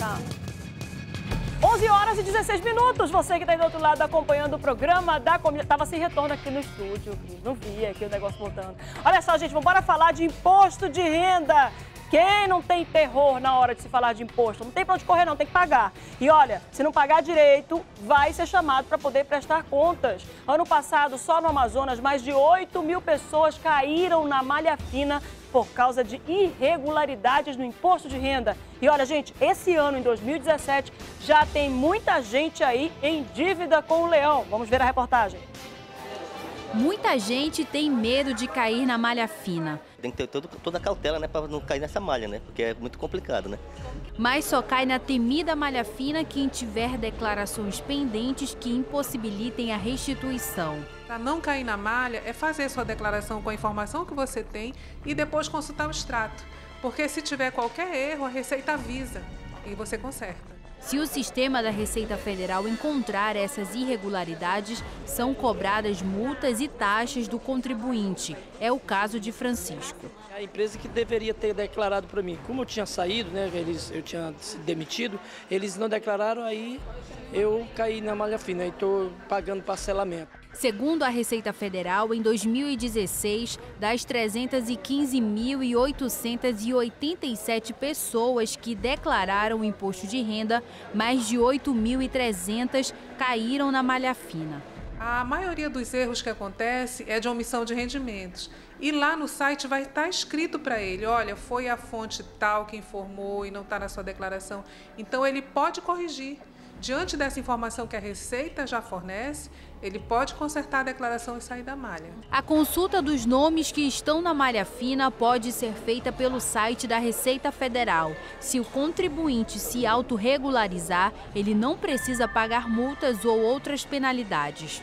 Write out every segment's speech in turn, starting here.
cá. 11 horas e 16 minutos. Você que está aí do outro lado acompanhando o programa da comida. Tava sem retorno aqui no estúdio, Não via aqui o negócio voltando. Olha só, gente, vamos falar de imposto de renda. Quem não tem terror na hora de se falar de imposto? Não tem para onde correr, não, tem que pagar. E olha, se não pagar direito, vai ser chamado para poder prestar contas. Ano passado, só no Amazonas, mais de 8 mil pessoas caíram na malha fina por causa de irregularidades no imposto de renda. E olha, gente, esse ano, em 2017, já tem muita gente aí em dívida com o leão. Vamos ver a reportagem. Muita gente tem medo de cair na malha fina. Tem que ter todo, toda a cautela, né, para não cair nessa malha, né? Porque é muito complicado, né? Mas só cai na temida malha fina quem tiver declarações pendentes que impossibilitem a restituição. Para não cair na malha, é fazer sua declaração com a informação que você tem e depois consultar o extrato. Porque se tiver qualquer erro, a Receita avisa e você conserta. Se o sistema da Receita Federal encontrar essas irregularidades, são cobradas multas e taxas do contribuinte. É o caso de Francisco. A empresa que deveria ter declarado para mim, como eu tinha saído, né, eles, eu tinha se demitido, eles não declararam, aí eu caí na malha fina e estou pagando parcelamento. Segundo a Receita Federal, em 2016, das 315.887 pessoas que declararam o imposto de renda, mais de 8.300 caíram na malha fina. A maioria dos erros que acontece é de omissão de rendimentos. E lá no site vai estar escrito para ele, olha, foi a fonte tal que informou e não está na sua declaração. Então ele pode corrigir. Diante dessa informação que a Receita já fornece, ele pode consertar a declaração e sair da malha. A consulta dos nomes que estão na malha fina pode ser feita pelo site da Receita Federal. Se o contribuinte se autorregularizar, ele não precisa pagar multas ou outras penalidades.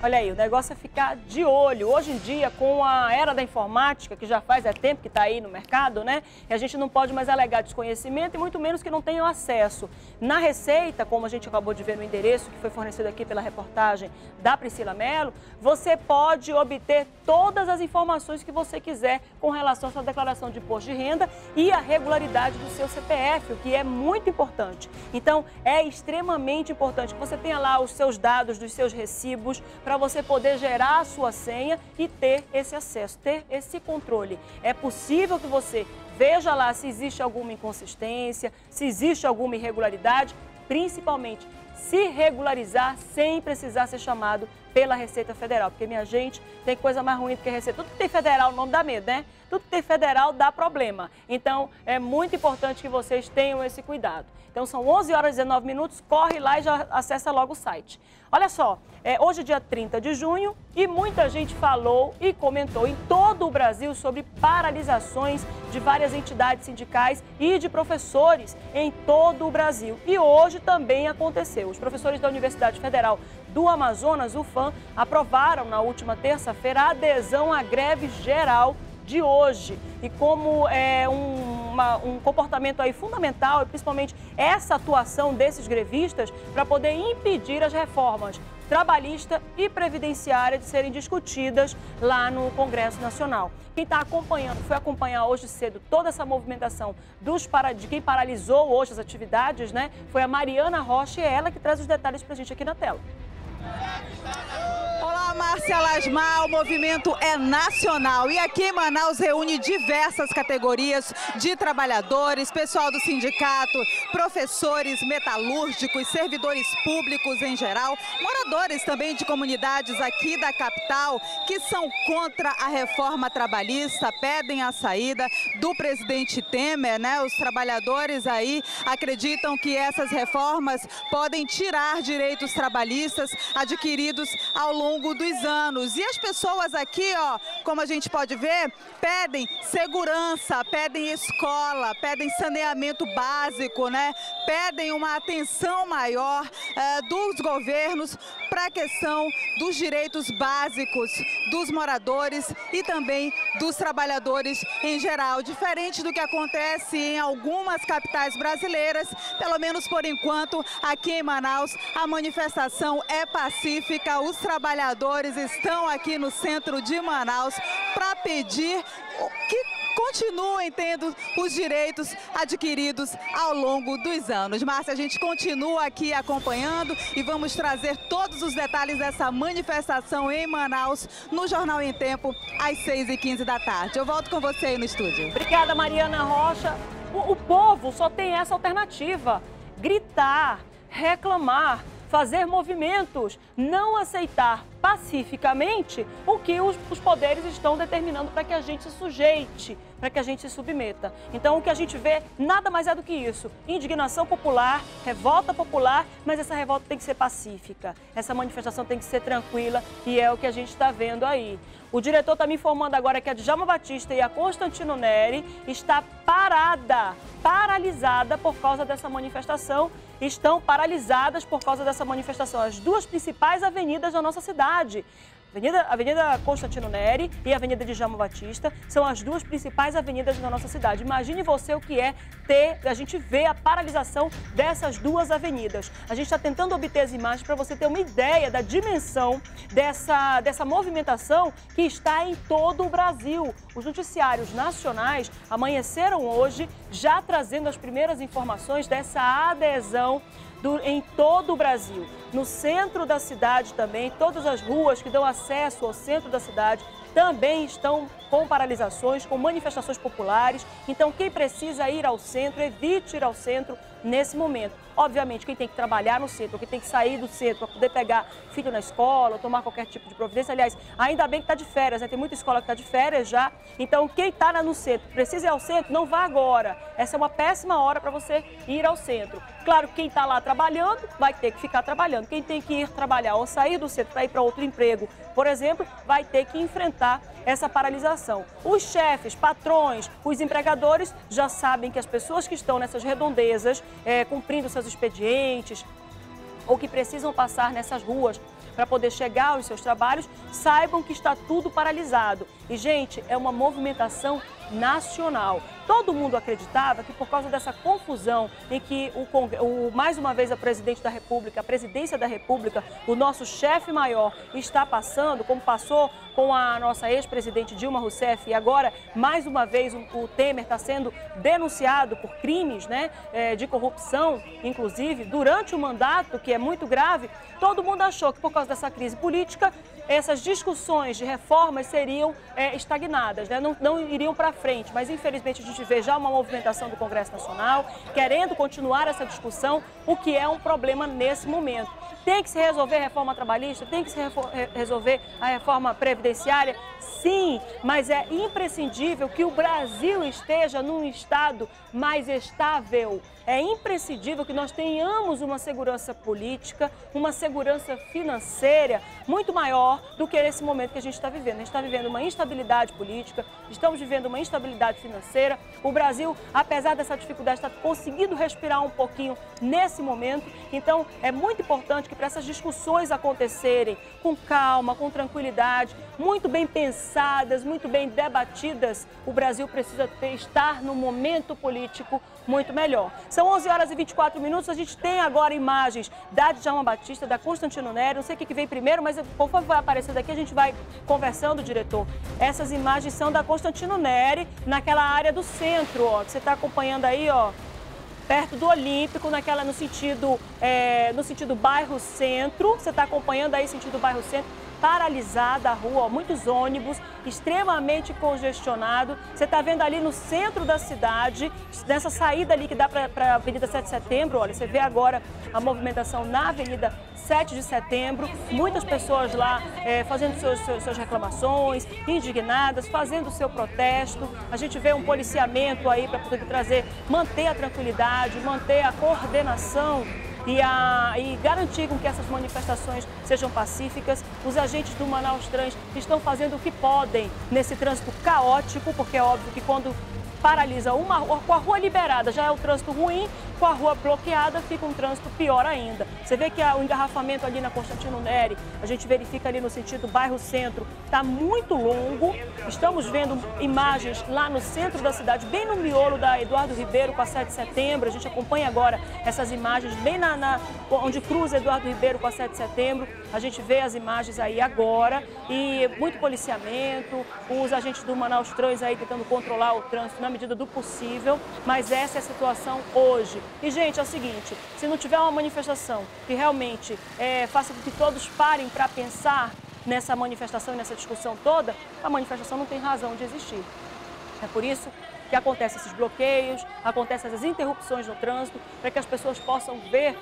Olha aí, o negócio é ficar de olho. Hoje em dia, com a era da informática, que já faz é tempo que está aí no mercado, né? E a gente não pode mais alegar desconhecimento e muito menos que não tenham acesso. Na Receita, como a gente acabou de ver no endereço que foi fornecido aqui pela reportagem da Priscila Mello, você pode obter todas as informações que você quiser com relação à sua declaração de imposto de renda e a regularidade do seu CPF, o que é muito importante. Então, é extremamente importante que você tenha lá os seus dados dos seus recibos para você poder gerar a sua senha e ter esse acesso, ter esse controle. É possível que você veja lá se existe alguma inconsistência, se existe alguma irregularidade, principalmente se regularizar sem precisar ser chamado pela Receita Federal. Porque, minha gente, tem coisa mais ruim do que Receita. Tudo que tem federal, o nome dá medo, né? Tudo que tem federal dá problema. Então, é muito importante que vocês tenham esse cuidado. Então, são 11 horas e 19 minutos, corre lá e já acessa logo o site. Olha só, é, hoje é dia 30 de junho e muita gente falou e comentou em todo o Brasil sobre paralisações de várias entidades sindicais e de professores em todo o Brasil. E hoje também aconteceu. Os professores da Universidade Federal do Amazonas, UFAM, aprovaram na última terça-feira a adesão à greve geral de hoje. E como é um, uma, um comportamento aí fundamental, e principalmente essa atuação desses grevistas, para poder impedir as reformas trabalhista e previdenciária de serem discutidas lá no Congresso Nacional. Quem está acompanhando, foi acompanhar hoje cedo toda essa movimentação dos para, de quem paralisou hoje as atividades, né? Foi a Mariana Rocha e é ela que traz os detalhes para a gente aqui na tela. Yeah. Olá, Márcia Lasmar, o movimento é nacional e aqui em Manaus reúne diversas categorias de trabalhadores, pessoal do sindicato, professores, metalúrgicos, servidores públicos em geral, moradores também de comunidades aqui da capital que são contra a reforma trabalhista, pedem a saída do presidente Temer, né? Os trabalhadores aí acreditam que essas reformas podem tirar direitos trabalhistas adquiridos ao longo dos anos. E as pessoas aqui, ó, como a gente pode ver, pedem segurança, pedem escola, pedem saneamento básico, né? Pedem uma atenção maior eh, dos governos para a questão dos direitos básicos dos moradores e também dos trabalhadores em geral. Diferente do que acontece em algumas capitais brasileiras, pelo menos por enquanto, aqui em Manaus, a manifestação é pacífica. Os trabalhadores estão aqui no centro de Manaus para pedir que continuem tendo os direitos adquiridos ao longo dos anos. Márcia, a gente continua aqui acompanhando e vamos trazer todos os detalhes dessa manifestação em Manaus no Jornal em Tempo às 6h15 da tarde. Eu volto com você aí no estúdio. Obrigada, Mariana Rocha. O, o povo só tem essa alternativa: gritar, reclamar fazer movimentos, não aceitar pacificamente o que os, os poderes estão determinando para que a gente se sujeite, para que a gente se submeta. Então, o que a gente vê nada mais é do que isso: indignação popular, revolta popular, mas essa revolta tem que ser pacífica, essa manifestação tem que ser tranquila e é o que a gente está vendo aí. O diretor está me informando agora que a Djalma Batista e a Constantino Neri está parada, paralisada por causa dessa manifestação, estão paralisadas por causa dessa manifestação. As duas principais avenidas da nossa cidade. Avenida, Avenida Constantino Neri e Avenida de Jamo Batista são as duas principais avenidas da nossa cidade. Imagine você o que é ter, a gente ver a paralisação dessas duas avenidas. A gente está tentando obter as imagens para você ter uma ideia da dimensão dessa, dessa movimentação que está em todo o Brasil. Os noticiários nacionais amanheceram hoje já trazendo as primeiras informações dessa adesão do, em todo o Brasil. No centro da cidade também, todas as ruas que dão acesso ao centro da cidade também estão com paralisações, com manifestações populares. Então, quem precisa ir ao centro, evite ir ao centro nesse momento. Obviamente, quem tem que trabalhar no centro, quem tem que sair do centro para poder pegar filho na escola, ou tomar qualquer tipo de providência. Aliás, ainda bem que está de férias, né? tem muita escola que está de férias já. Então, quem está no centro, precisa ir ao centro, não vá agora. Essa é uma péssima hora para você ir ao centro. Claro, quem está lá trabalhando vai ter que ficar trabalhando. Quem tem que ir trabalhar ou sair do centro para ir para outro emprego, por exemplo, vai ter que enfrentar essa paralisação. Os chefes, patrões, os empregadores já sabem que as pessoas que estão nessas redondezas, é, cumprindo seus expedientes, ou que precisam passar nessas ruas para poder chegar aos seus trabalhos, saibam que está tudo paralisado. E, gente, é uma movimentação nacional. Todo mundo acreditava que por causa dessa confusão em que o, o, mais uma vez a presidente da República, a presidência da República, o nosso chefe maior está passando, como passou com a nossa ex-presidente Dilma Rousseff e agora mais uma vez o, o Temer está sendo denunciado por crimes, né, é, de corrupção, inclusive durante o mandato que é muito grave. Todo mundo achou que por causa dessa crise política essas discussões de reformas seriam é, estagnadas, né? não, não iriam para frente. Mas, infelizmente, a gente vê já uma movimentação do Congresso Nacional querendo continuar essa discussão, o que é um problema nesse momento. Tem que se resolver a reforma trabalhista? Tem que se resolver a reforma previdenciária? Sim, mas é imprescindível que o Brasil esteja num estado mais estável. É imprescindível que nós tenhamos uma segurança política, uma segurança financeira muito maior do que esse momento que a gente está vivendo. A gente está vivendo uma instabilidade política, estamos vivendo uma instabilidade financeira. O Brasil, apesar dessa dificuldade, está conseguindo respirar um pouquinho nesse momento. Então, é muito importante que para essas discussões acontecerem com calma, com tranquilidade, muito bem pensadas, muito bem debatidas, o Brasil precisa ter, estar no momento político muito melhor. São 11 horas e 24 minutos, a gente tem agora imagens da Djalma Batista, da Constantino Nery, não sei o que vem primeiro, mas conforme vai aparecendo aqui, a gente vai conversando, diretor. Essas imagens são da Constantino Nery, naquela área do centro, ó, que você está acompanhando aí, ó, perto do Olímpico, naquela no sentido, é, no sentido bairro centro. Você está acompanhando aí sentido bairro centro, paralisada a rua, muitos ônibus, extremamente congestionado. Você está vendo ali no centro da cidade, nessa saída ali que dá para a Avenida 7 de Setembro, olha, você vê agora a movimentação na Avenida 7 de Setembro, muitas pessoas lá é, fazendo seus, seus, suas reclamações, indignadas, fazendo o seu protesto. A gente vê um policiamento aí para poder trazer, manter a tranquilidade, manter a coordenação e, a, e garantir com que essas manifestações sejam pacíficas. Os agentes do Manaus Trans estão fazendo o que podem nesse trânsito caótico, porque é óbvio que quando paralisa uma com a rua liberada já é o trânsito ruim, com a rua bloqueada, fica um trânsito pior ainda. Você vê que o engarrafamento ali na Constantino Neri, a gente verifica ali no sentido bairro-centro, está muito longo. Estamos vendo imagens lá no centro da cidade, bem no miolo da Eduardo Ribeiro com a 7 de setembro. A gente acompanha agora essas imagens bem na, na onde cruza Eduardo Ribeiro com a 7 de setembro. A gente vê as imagens aí agora e muito policiamento, os agentes do Manaus Trans aí tentando controlar o trânsito na medida do possível, mas essa é a situação hoje. E, gente, é o seguinte, se não tiver uma manifestação que realmente é, faça com que todos parem para pensar nessa manifestação e nessa discussão toda, a manifestação não tem razão de existir. É por isso que acontecem esses bloqueios, acontecem essas interrupções no trânsito, para que as pessoas possam ver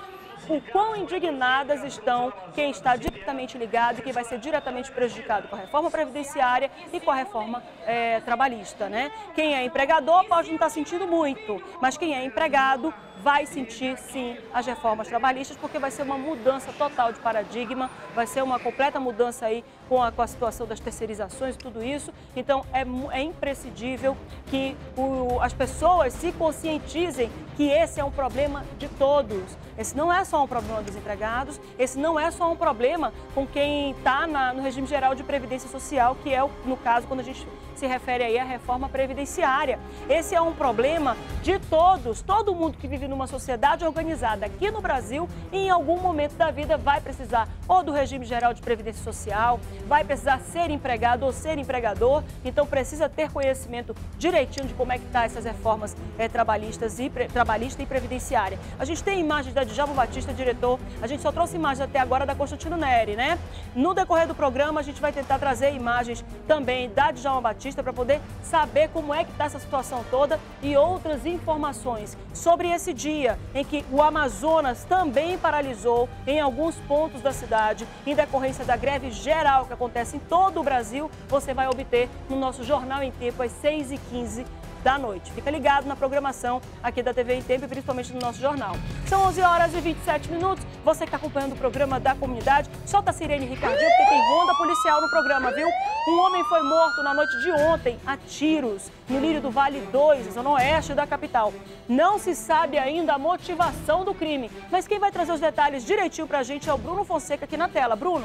o quão indignadas estão quem está diretamente ligado e quem vai ser diretamente prejudicado com a reforma previdenciária e com a reforma é, trabalhista. Né? Quem é empregador pode não estar sentindo muito, mas quem é empregado vai sentir sim as reformas trabalhistas, porque vai ser uma mudança total de paradigma, vai ser uma completa mudança aí com a, com a situação das terceirizações tudo isso. Então é, é imprescindível que o, as pessoas se conscientizem que esse é um problema de todos. Esse não é só um problema dos empregados, esse não é só um problema com quem está no regime geral de previdência social, que é, no caso, quando a gente se refere aí à reforma previdenciária. Esse é um problema de todos, todo mundo que vive numa sociedade organizada aqui no Brasil em algum momento da vida vai precisar ou do regime geral de previdência social, vai precisar ser empregado ou ser empregador, então precisa ter conhecimento direitinho de como é que tá essas reformas é, trabalhistas e trabalhista e previdenciária. A gente tem imagens da Djalma Batista, diretor, a gente só trouxe imagens até agora da Constantino Neri, né? No decorrer do programa a gente vai tentar trazer imagens também da Djalma Batista para poder saber como é que está essa situação toda e outras informações sobre esse dia em que o Amazonas também paralisou em alguns pontos da cidade em decorrência da greve geral que acontece em todo o Brasil. Você vai obter no nosso Jornal em Tempo às 6h15 da noite. Fica ligado na programação aqui da TV em Tempo e principalmente no nosso jornal. São 11 horas e 27 minutos. Você que está acompanhando o programa da comunidade, solta a sirene Ricardinho, porque tem ronda policial no programa, viu? Um homem foi morto na noite de ontem a tiros no Lírio do Vale 2, zona oeste da capital. Não se sabe ainda a motivação do crime, mas quem vai trazer os detalhes direitinho para a gente é o Bruno Fonseca aqui na tela. Bruno.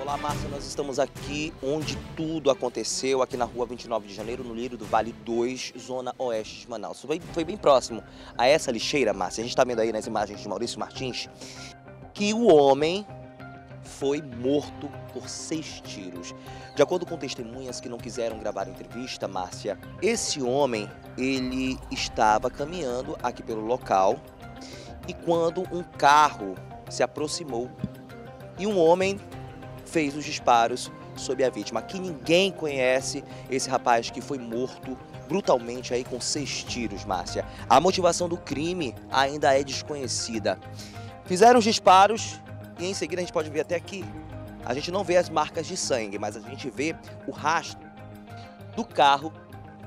Olá, Márcia. Nós estamos aqui onde tudo aconteceu, aqui na rua 29 de janeiro, no Lírio do Vale 2, zona oeste de Manaus. Foi, foi bem próximo a essa lixeira, Márcia. A gente está vendo aí nas imagens de Maurício Martins que o homem foi morto por seis tiros. De acordo com testemunhas que não quiseram gravar a entrevista, Márcia, esse homem ele estava caminhando aqui pelo local e quando um carro se aproximou e um homem fez os disparos sobre a vítima. Aqui ninguém conhece esse rapaz que foi morto brutalmente aí com seis tiros, Márcia. A motivação do crime ainda é desconhecida. Fizeram os disparos e em seguida a gente pode ver até aqui. A gente não vê as marcas de sangue, mas a gente vê o rastro do carro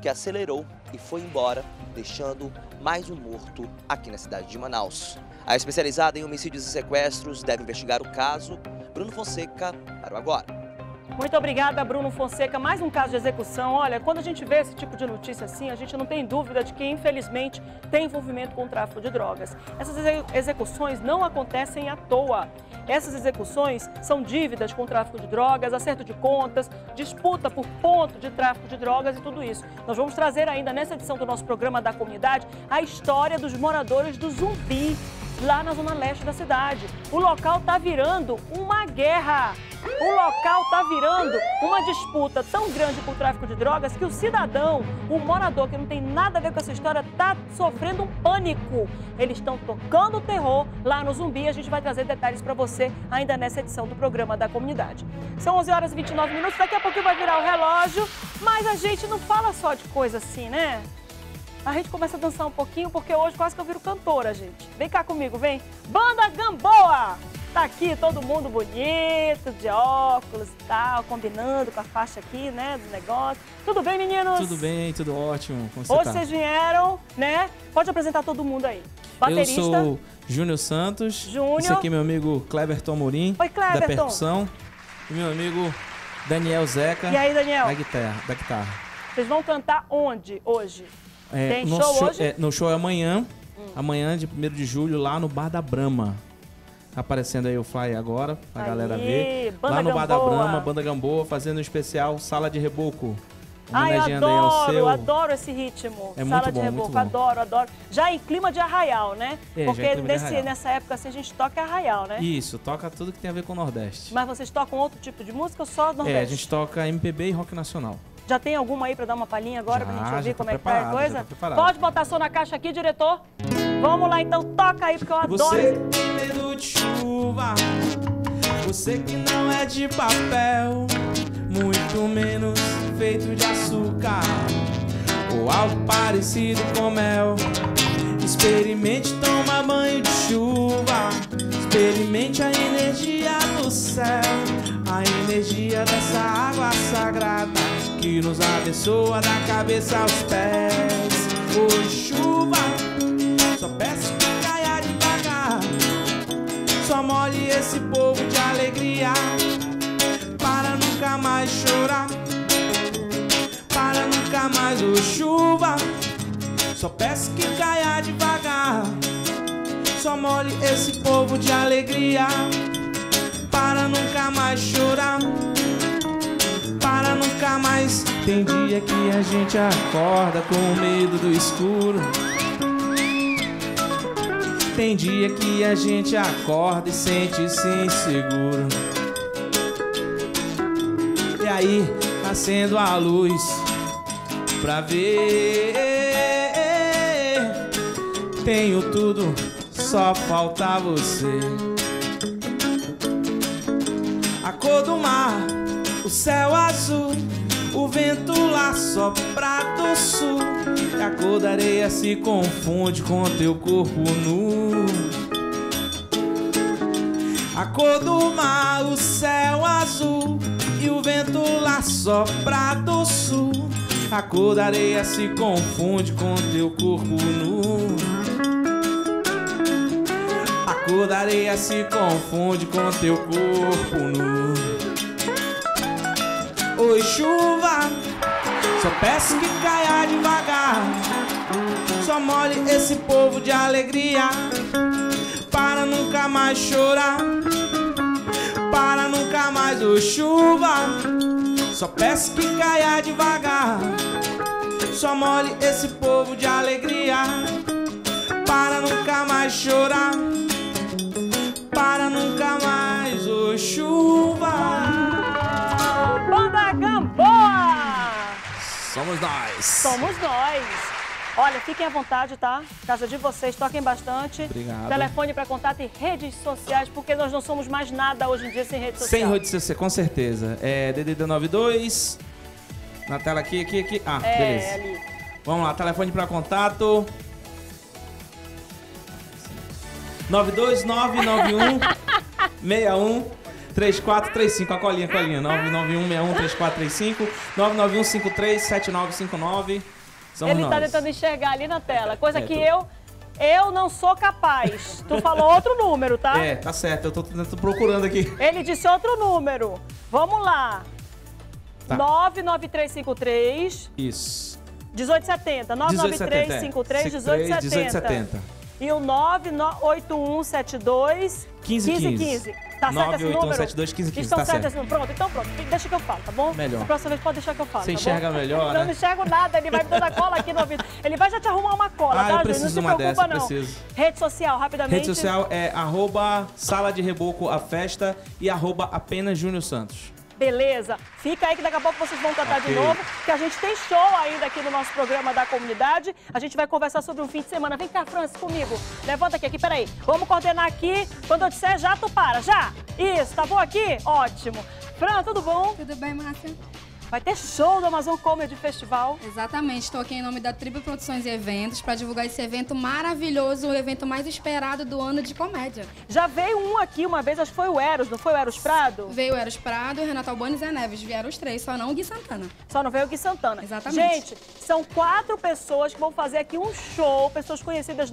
que acelerou e foi embora, deixando mais um morto aqui na cidade de Manaus. A especializada em homicídios e sequestros deve investigar o caso. Bruno Fonseca, Agora. Muito obrigada, Bruno Fonseca. Mais um caso de execução. Olha, quando a gente vê esse tipo de notícia assim, a gente não tem dúvida de que, infelizmente, tem envolvimento com o tráfico de drogas. Essas execuções não acontecem à toa. Essas execuções são dívidas com o tráfico de drogas, acerto de contas, disputa por ponto de tráfico de drogas e tudo isso. Nós vamos trazer ainda nessa edição do nosso programa da comunidade a história dos moradores do Zumbi, lá na zona leste da cidade. O local está virando uma guerra. O local está virando uma disputa tão grande por tráfico de drogas que o cidadão, o morador que não tem nada a ver com essa história, está sofrendo um pânico. Eles estão tocando o terror lá no Zumbi. A gente vai trazer detalhes para você ainda nessa edição do programa da comunidade. São 11 horas e 29 minutos. Daqui a pouco vai virar o relógio, mas a gente não fala só de coisa assim, né? A gente começa a dançar um pouquinho porque hoje quase que eu viro cantora, gente. Vem cá comigo, vem. Banda Gamboa! Tá aqui todo mundo bonito, de óculos e tal, combinando com a faixa aqui, né, do negócio. Tudo bem, meninos? Tudo bem, tudo ótimo. Como você Hoje tá? vocês vieram, né? Pode apresentar todo mundo aí. Baterista. Eu sou Júnior Santos. Júnior. Esse aqui é meu amigo Cleberton Morim. Oi, Cleberton. Da percussão. E meu amigo Daniel Zeca. E aí, Daniel? Da guitarra. Da guitarra. Vocês vão cantar onde hoje? É, Tem show, show, hoje? É, no show é amanhã Amanhã, de 1 de julho, lá no Bar da Brama. Tá aparecendo aí o flyer agora, pra Aí, galera ver. Lá no Bar da Gamboa. Brama, Banda Gamboa, fazendo um especial Sala de Reboco. Ai, adoro, seu. adoro esse ritmo. É Sala muito de bom, reboco, bom. adoro, adoro. Já em clima de arraial, né? É, Porque nesse- arraial. nessa época assim a gente toca arraial, né? Isso, toca tudo que tem a ver com o Nordeste. Mas vocês tocam outro tipo de música ou só Nordeste? É, a gente toca MPB e rock nacional. Já tem alguma aí pra dar uma palhinha agora Já, pra gente ouvir como é que tá a coisa? Pode botar som na caixa aqui, diretor? Vamos lá então, toca aí, porque eu adoro. Você tem medo de chuva, você que não é de papel, muito menos feito de açúcar ou algo parecido com mel. Experimente tomar banho de chuva, experimente a energia do céu, a energia dessa água sagrada que nos abençoa da cabeça aos pés. Ô chuva, só peço que caia devagar. Só molhe esse povo de alegria. Para nunca mais chorar. Para nunca mais, ô chuva. Só peço que caia devagar. Só molhe esse povo de alegria. Para nunca mais chorar. Para nunca mais. Tem dia que a gente acorda com medo do escuro. Tem dia que a gente acorda e sente-se inseguro. E aí, acendo a luz pra ver. Tenho tudo, só falta você. O céu azul, o vento lá sopra do sul. E a cor da areia se confunde com teu corpo nu. A cor do mar, o céu azul e o vento lá sopra do sul. A cor da areia se confunde com teu corpo nu. A cor da areia se confunde com teu corpo nu. Oi, chuva, só peço que caia devagar. Só molhe esse povo de alegria. Para nunca mais chorar. Para nunca mais, ô chuva. Só peço que caia devagar. Só molhe esse povo de alegria. Para nunca mais chorar. Nós. Somos nós. Olha, fiquem à vontade, tá? Casa de vocês, toquem bastante. Obrigado. Telefone para contato e redes sociais, porque nós não somos mais nada hoje em dia sem rede social. Sem rede social, com certeza. É DDD 92. Na tela aqui, aqui, aqui. Ah, É, beleza. ali. Vamos lá, telefone para contato. 92991 61 3435. A colinha, a colinha. 991 61 3435. 991 53 7959. Somos Ele nós. tá tentando enxergar ali na tela, coisa É, que tô- eu eu não sou capaz. tu falou outro número, tá? É, tá certo. Eu tô, tô procurando aqui. Ele disse outro número. Vamos lá. Tá. 99353 Isso. 1870. 99353 1870. 1870. E o 98172 1515. Tá certo esse número? 98172 1515, Estão tá certo esse número? Pronto, então pronto. Deixa que eu falo, tá bom? Melhor. A próxima vez pode deixar que eu falo, Você tá enxerga bom? melhor, Eu né? não enxergo nada, ele vai me dando a cola aqui no ouvido. Ele vai já te arrumar uma cola, Ah, tá, eu preciso Não se preocupa, dessa, não. preciso. Rede social, rapidamente. Rede social é arroba Sala de Reboco a Festa e arroba apenas Júnior Santos. Beleza. Fica aí que daqui a pouco vocês vão cantar de Ok. novo, que a gente tem show ainda aqui no nosso programa da comunidade. A gente vai conversar sobre um fim de semana. Vem cá, Francis, comigo. Levanta aqui, aqui, peraí. Vamos coordenar aqui. Quando eu disser já, tu para. Já. Isso, tá bom aqui? Ótimo. Fran, tudo bom? Tudo bem, Márcia? Vai ter show do Amazon Comedy Festival. Exatamente, estou aqui em nome da Tribo Produções e Eventos para divulgar esse evento maravilhoso, o evento mais esperado do ano de comédia. Já veio um aqui uma vez, acho que foi o Eros, não foi o Eros Prado? Veio Eros Prado, Renato Albani e Zé Neves, vieram os três, só não o Gui Santana. Só não veio o Gui Santana. Exatamente. Gente, são quatro pessoas que vão fazer aqui um show, pessoas conhecidas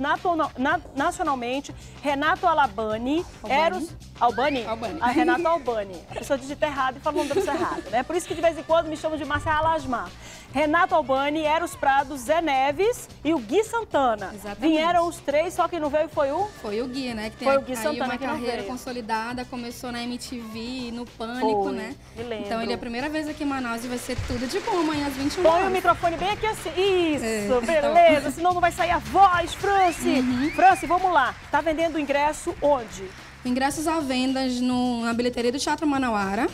nacionalmente. Renato Alabani, Albani. Eros... Albani? Albani. A Renato Albani. A pessoa digita errado e fala o nome da pessoa errado, né? Por isso que de vez em quando me chamam de Márcia Alasmar. Renato Albani, Eros Prados, Zé Neves e o Gui Santana. Exatamente. Vieram os três, só que não veio foi o... Foi o Gui, né? Que tem Foi o Gui Santana uma que carreira consolidada, começou na MTV, no Pânico, Foi, né? me lembro. Então ele é a primeira vez aqui em Manaus e vai ser tudo de bom amanhã às 21 Põe o horas. microfone bem aqui assim. Isso, É. beleza. Senão não vai sair a voz, Franci. Franci, vamos lá. Tá vendendo ingresso onde? Ingressos à venda no, na bilheteria do Teatro Manauara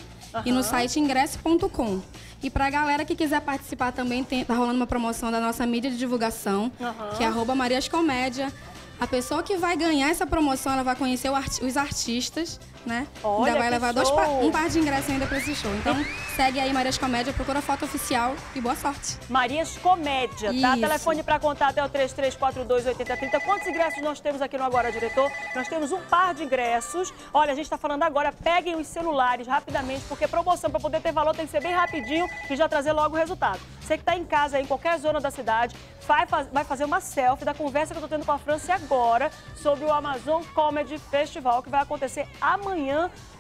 e no site ingresso.com. E pra galera que quiser participar também, tem, tá rolando uma promoção da nossa mídia de divulgação, Aham. que é arroba Marias Comédia. A pessoa que vai ganhar essa promoção, ela vai conhecer o arti- os artistas, né? Olha, ainda vai levar dois pa- um par de ingressos ainda pra esse show. Então, segue aí Marias Comédia, procura a foto oficial e boa sorte. Marias Comédia, tá? Isso. Telefone para contato é o 33428030. Quantos ingressos nós temos aqui no Agora, diretor? Nós temos um par de ingressos. Olha, a gente está falando agora, peguem os celulares rapidamente, porque promoção para poder ter valor tem que ser bem rapidinho e já trazer logo o resultado. Você que está em casa, em qualquer zona da cidade, vai, vai fazer uma selfie da conversa que eu estou tendo com a França agora sobre o Amazon Comedy Festival, que vai acontecer amanhã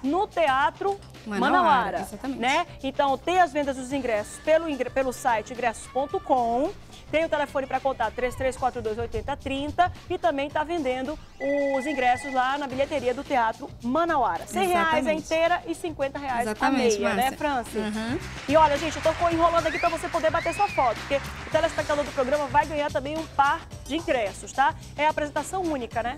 no Teatro Manauara, Manauara. exatamente. né? Então, tem as vendas dos ingressos pelo, pelo site ingressos.com. Tem o telefone para contato 33428030 e também está vendendo os ingressos lá na bilheteria do Teatro Manauara. 100 reais a inteira e 50 reais Exatamente, a meia, né, Márcia. Franci? Uhum. E olha, gente, eu tô enrolando aqui para você poder bater sua foto, porque o telespectador do programa vai ganhar também um par de ingressos, tá? É a apresentação única, né?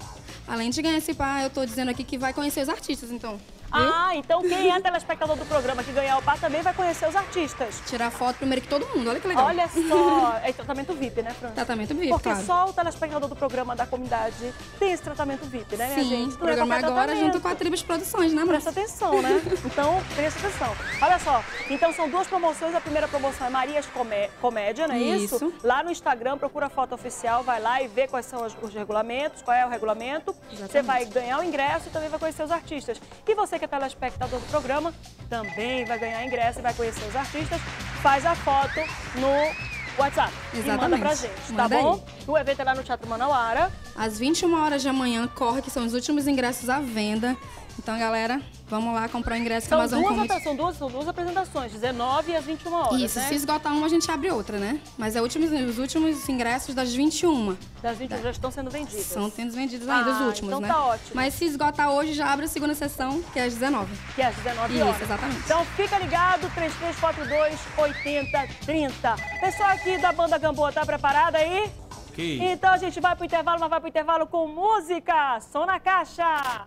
Além de ganhar esse par, eu tô dizendo aqui que vai conhecer os artistas, então. Ah, então quem é telespectador do programa que ganhar o par também vai conhecer os artistas. Tirar foto primeiro que todo mundo, olha que legal. Olha só, é tratamento VIP, né, Fran? Tratamento VIP, Porque claro. só o telespectador do programa da comunidade tem esse tratamento VIP, né, minha Sim, gente? o programa qualquer agora tratamento. junto com a Tribos Produções, né, Presta atenção, né? Então, presta atenção. Olha só, então são duas promoções. A primeira promoção é Marias Comé- Comédia, não é isso? Isso. Lá no Instagram, procura a foto oficial, vai lá e vê quais são os, os regulamentos, qual é o regulamento. Você Exatamente. vai ganhar o ingresso e também vai conhecer os artistas. E você que é telespectador do programa, também vai ganhar ingresso e vai conhecer os artistas. Faz a foto no WhatsApp e manda Exatamente. pra gente, Manda tá bom? aí. O evento é lá no Teatro Manauara. Às 21 horas de amanhã, corre, que são os últimos ingressos à venda. Então, galera, vamos lá comprar o ingresso que São a Amazon duas, Comedy... atra- são, duas, são duas apresentações, 19 e às 21 horas, Isso, né? se esgotar uma, a gente abre outra, né? Mas é últimos, os últimos ingressos das 21. Das 21 já estão sendo vendidas. São tendo vendidos ainda, os Ah, últimos, então né? tá ótimo. Mas se esgotar hoje, já abre a segunda sessão, que é às 19. Que é às 19 Isso, horas. exatamente. Então fica ligado, 3342 8030. Pessoal aqui da banda Gamboa, tá preparada aí? Ok. Então a gente vai pro intervalo, mas vai pro intervalo com música. Som na caixa.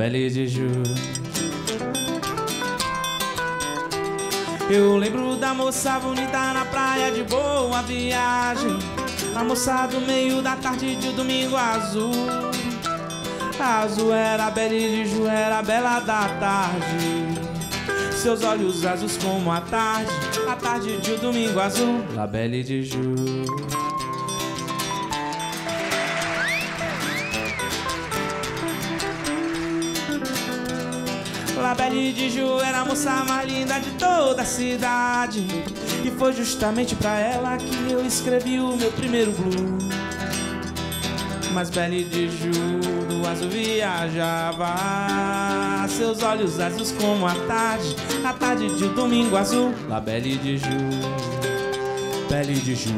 Belle de Ju. Eu lembro da moça bonita na praia de boa viagem. A moça do meio da tarde de domingo azul. Azul era bela de Ju, era bela da tarde. Seus olhos azuis como a tarde, a tarde de domingo azul. La Belle de Ju. La Belle de Ju era a moça mais linda de toda a cidade. E foi justamente pra ela que eu escrevi o meu primeiro blues. Mas Belle de Ju do azul viajava Seus olhos azuis como a tarde A tarde de domingo azul La Belle de Ju Belle de Ju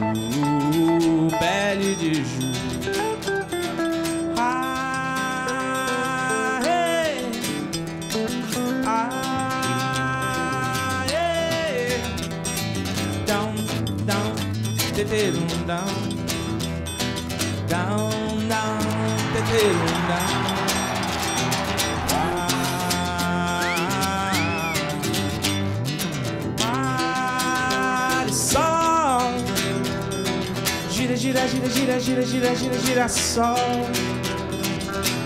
Belle de Ju teteirum down, down, down, teteirum down. Gira, gira, gira, gira, gira, gira, gira, gira, sol.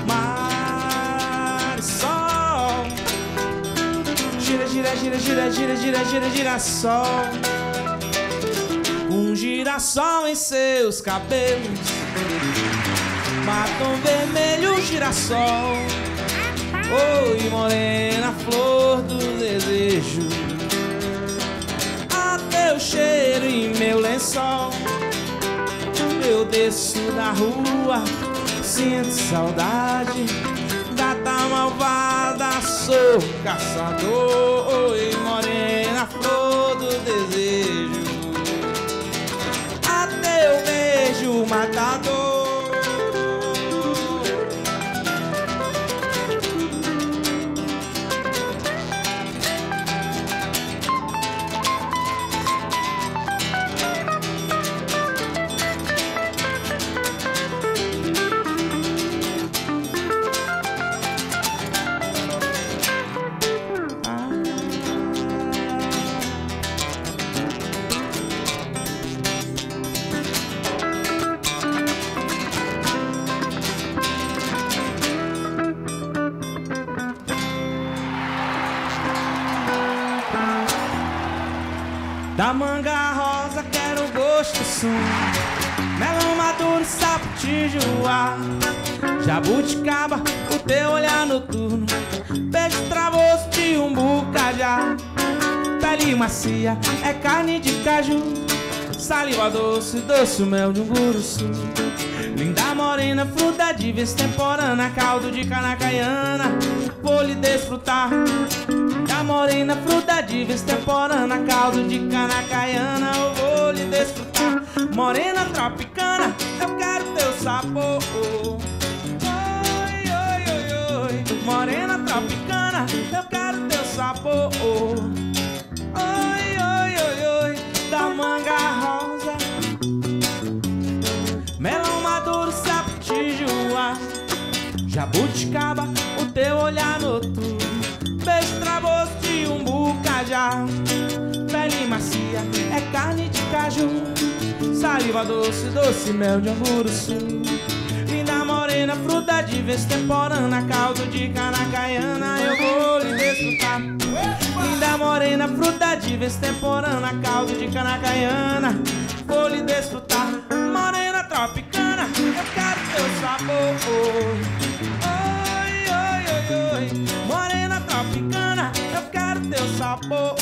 Mar, sol. Gira, gira, gira, gira, gira, gira, gira, gira, sol. Girassol em seus cabelos. Batom vermelho, girassol. Oi, morena, flor do desejo. A teu cheiro e meu lençol. Eu desço da rua, sinto saudade. Gata malvada, sou caçador. Oi, morena, matador. Jabuticaba, o teu olhar noturno Beijo travoso de um bucajá Pele macia, é carne de caju Saliva doce, doce mel de um guruçu. Linda morena, fruta de vez temporana Caldo de canacaiana, vou lhe desfrutar. Da morena, fruta de vez temporana Caldo de canacaiana, eu vou lhe desfrutar. Morena tropicana, eu quero teu sabor eu quero teu sabor. Oi, oi, oi, oi Da manga rosa. Melão maduro, sapo tijuá Jabuticaba, o teu olhar noturno. Beijo travoso de um bucajá. Pele macia, é carne de caju. Saliva doce, doce mel de anguruçu Linda morena, de vez temporana Caldo de canacaiana, eu vou lhe desfrutar. Linda morena, fruta de vez temporana Caldo de canacaiana, vou lhe desfrutar. Morena tropicana, eu quero teu sabor. Oi, oi, oi, oi. Morena tropicana, eu quero teu sabor